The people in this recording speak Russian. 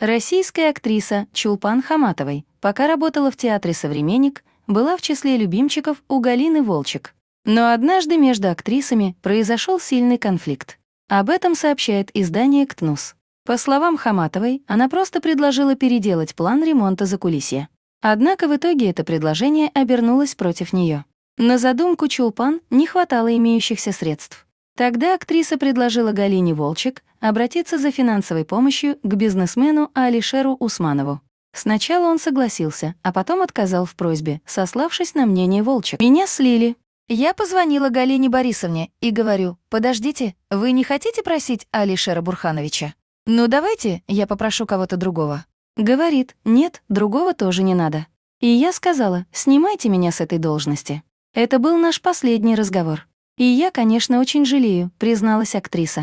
Российская актриса Чулпан Хаматовой, пока работала в театре «Современник», была в числе любимчиков у Галины Волчек. Но однажды между актрисами произошел сильный конфликт. Об этом сообщает издание «КТНУС». По словам Хаматовой, она просто предложила переделать план ремонта за кулисье. Однако в итоге это предложение обернулось против нее. На задумку Чулпан не хватало имеющихся средств. Тогда актриса предложила Галине Волчек обратиться за финансовой помощью к бизнесмену Алишеру Усманову. Сначала он согласился, а потом отказал в просьбе, сославшись на мнение Волчек. «Меня слили. Я позвонила Галине Борисовне и говорю, подождите, вы не хотите просить Алишера Бурхановича? Ну давайте, я попрошу кого-то другого». Говорит, нет, другого тоже не надо. И я сказала, снимайте меня с этой должности. Это был наш последний разговор. И я, конечно, очень жалею, призналась актриса.